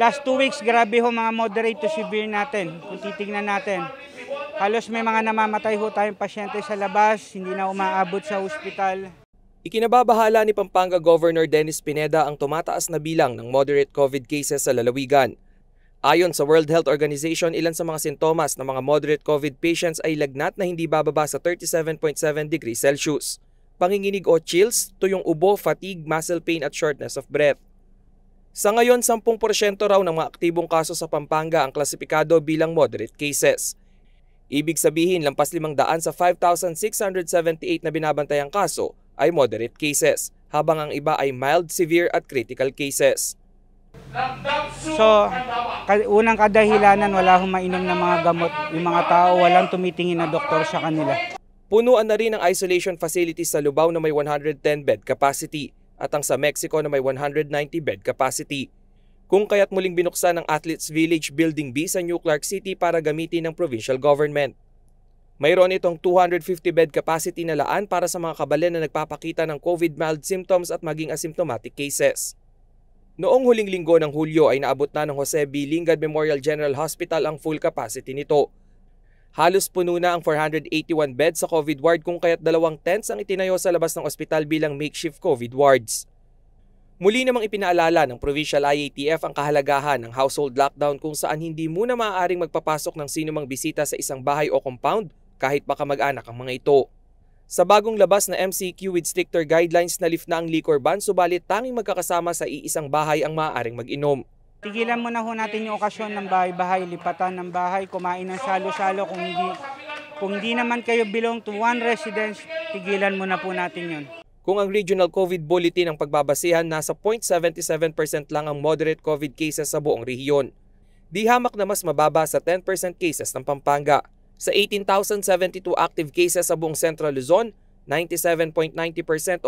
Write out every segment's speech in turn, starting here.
Last two weeks, grabe ho mga moderate to severe natin. Kung titignan natin, halos may mga namamatay ho tayong pasyente sa labas, hindi na umaabot sa ospital. Ikinababahala ni Pampanga Governor Dennis Pineda ang tumataas na bilang ng moderate COVID cases sa lalawigan. Ayon sa World Health Organization, ilan sa mga sintomas ng mga moderate COVID patients ay lagnat na hindi bababa sa 37.7 degrees Celsius. Panginginig o chills, tuyong ubo, fatigue, muscle pain at shortness of breath. Sa ngayon, 10% raw ng mga aktibong kaso sa Pampanga ang klasipikado bilang moderate cases. Ibig sabihin, lampas 500 sa 5,678 na binabantayang kaso ay moderate cases, habang ang iba ay mild, severe at critical cases. So, unang kadahilanan wala hong mainom ng mga gamot. Yung mga tao walang tumitingin na doktor sa kanila. Punuan na rin ang isolation facilities sa Lubao na may 110 bed capacity at ang sa Mexico na may 190 bed capacity. Kung kaya't muling binuksan ang Athletes Village Building B sa New Clark City para gamitin ng provincial government. Mayroon itong 250 bed capacity na laan para sa mga kabalen na nagpapakita ng COVID mild symptoms at maging asymptomatic cases. Noong huling linggo ng Hulyo ay naabot na ng Jose B. Lingad Memorial General Hospital ang full capacity nito. Halos puno na ang 481 beds sa COVID ward kung kaya't dalawang tents ang itinayo sa labas ng ospital bilang makeshift COVID wards. Muli namang ipinaalala ng Provincial IATF ang kahalagahan ng household lockdown kung saan hindi muna maaaring magpapasok ng sinumang bisita sa isang bahay o compound kahit baka mag-anak ang mga ito. Sa bagong labas na MCQ with stricter guidelines na lift na ang liquor ban, subalit tanging magkakasama sa iisang bahay ang maaaring mag-inom. Tigilan muna ho natin yung okasyon ng bahay-bahay, lipatan ng bahay, kumain ng salo-salo kung hindi kung hindi naman kayo belong to one residence, tigilan muna po natin yun. Kung ang regional COVID bulletin ang pagbabasihan, nasa 0.77% lang ang moderate COVID cases sa buong rehiyon. Di hamak na mas mababa sa 10% cases ng Pampanga. Sa 18,072 active cases sa buong Central Luzon, 97.90%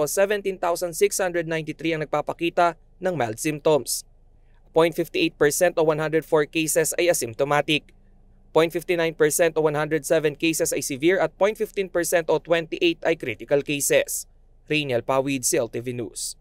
o 17,693 ang nagpapakita ng mild symptoms. 0.58% o 104 cases ay asymptomatic. 0.59% o 107 cases ay severe at 0.15% o 28 ay critical cases. Rainiel Pawid, CLTV News.